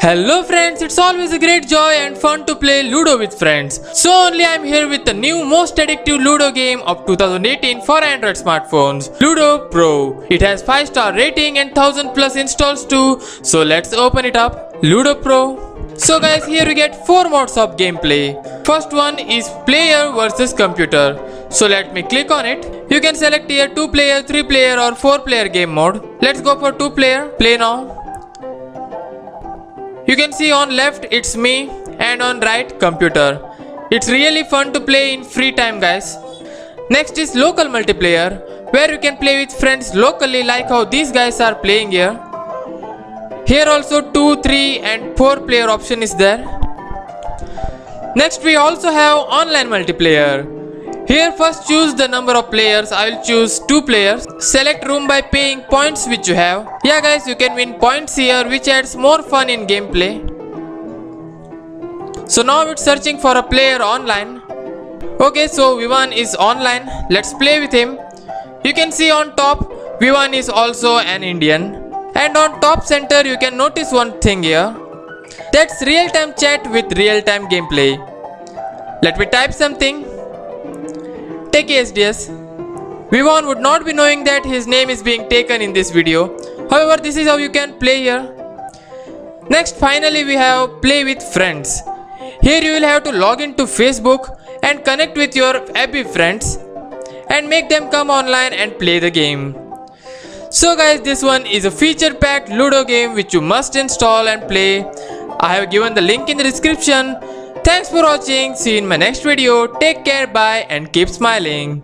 Hello friends, it's always a great joy and fun to play Ludo with friends. So only I'm here with the new most addictive Ludo game of 2018 for Android smartphones, Ludo Pro. It has 5 star rating and 1000 plus installs too. So let's open it up. Ludo Pro. So guys, here we get 4 modes of gameplay. First one is player versus computer. So let me click on it. You can select here 2 player, 3 player or 4 player game mode. Let's go for 2 player. Play now. You can see on left it's me and on right computer. It's really fun to play in free time guys. Next is local multiplayer where you can play with friends locally like how these guys are playing here. Here also 2, 3 and 4 player option is there. Next we also have online multiplayer. Here first choose the number of players. I will choose 2 players. Select room by paying points which you have. Yeah guys you can win points here which adds more fun in gameplay. So now it's searching for a player online. Okay so Vivan is online. Let's play with him. You can see on top Vivan is also an Indian. And on top center you can notice one thing here. That's real time chat with real time gameplay. Let me type something. Techie SDS. Vivan would not be knowing that his name is being taken in this video. However, this is how you can play here. Next, finally, we have play with friends. Here you will have to log into Facebook and connect with your happy friends and make them come online and play the game. So guys, this one is a feature packed Ludo game which you must install and play. I have given the link in the description. Thanks for watching. See you in my next video. Take care, bye and keep smiling.